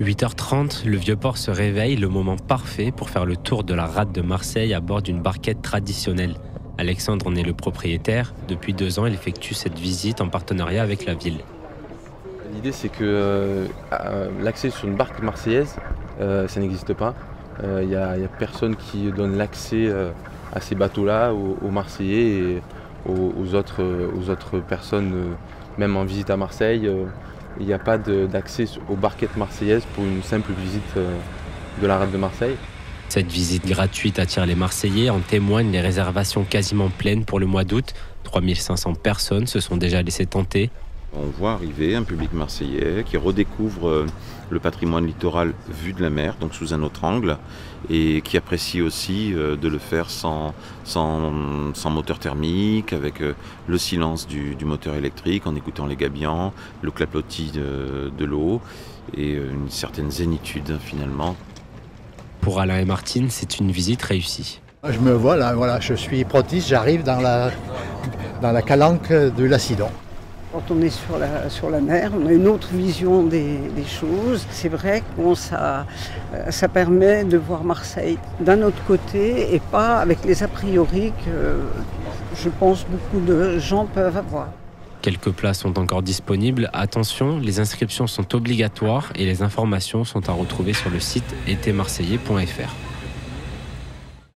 8h30, le Vieux-Port se réveille, le moment parfait pour faire le tour de la rade de Marseille à bord d'une barquette traditionnelle. Alexandre en est le propriétaire. Depuis deux ans, il effectue cette visite en partenariat avec la ville. L'idée, c'est que euh, l'accès sur une barque marseillaise, euh, ça n'existe pas. Il euh, n'y a, personne qui donne l'accès à ces bateaux-là, aux, Marseillais et aux, autres, aux autres personnes, même en visite à Marseille. Il n'y a pas d'accès aux barquettes marseillaises pour une simple visite de la rade de Marseille. Cette visite gratuite attire les Marseillais, en témoignent les réservations quasiment pleines pour le mois d'août. 3500 personnes se sont déjà laissées tenter. On voit arriver un public marseillais qui redécouvre euh, le patrimoine littoral vu de la mer, donc sous un autre angle, et qui apprécie aussi euh, de le faire sans, sans, moteur thermique, avec euh, le silence du, moteur électrique, en écoutant les gabians, le clapotis de, de l'eau, et une certaine zénitude finalement. Pour Alain et Martine, c'est une visite réussie. Je me vois là, voilà, je suis protiste, j'arrive dans la, dans la calanque de l'Acidon. Quand on est sur la, mer, on a une autre vision des, choses. C'est vrai que ça, euh, ça permet de voir Marseille d'un autre côté et pas avec les a priori que je pense beaucoup de gens peuvent avoir. Quelques places sont encore disponibles. Attention, les inscriptions sont obligatoires et les informations sont à retrouver sur le site étémarseillais.fr.